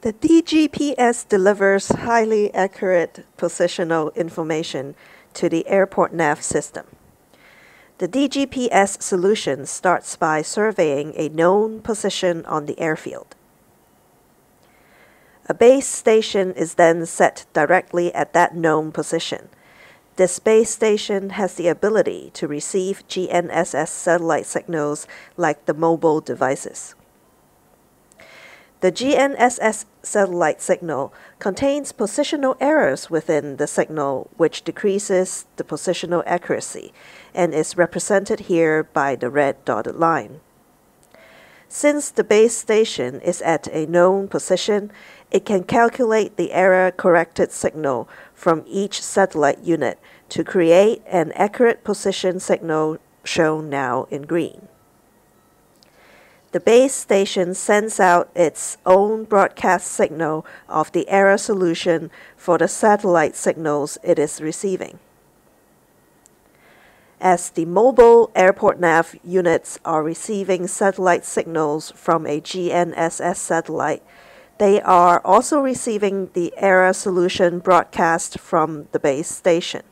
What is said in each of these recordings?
The DGPS delivers highly accurate positional information to the AirportNav system. The DGPS solution starts by surveying a known position on the airfield. A base station is then set directly at that known position. This base station has the ability to receive GNSS satellite signals like the mobile devices. The GNSS satellite signal contains positional errors within the signal which decreases the positional accuracy and is represented here by the red dotted line. Since the base station is at a known position, it can calculate the error-corrected signal from each satellite unit to create an accurate position signal shown now in green. The base station sends out its own broadcast signal of the error solution for the satellite signals it is receiving. As the mobile AirportNav units are receiving satellite signals from a GNSS satellite, they are also receiving the error solution broadcast from the base station.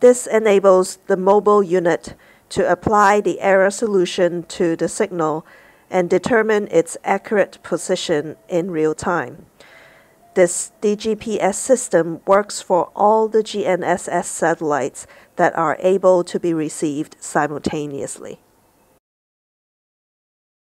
This enables the mobile unit to apply the error solution to the signal and determine its accurate position in real time. This DGPS system works for all the GNSS satellites that are able to be received simultaneously.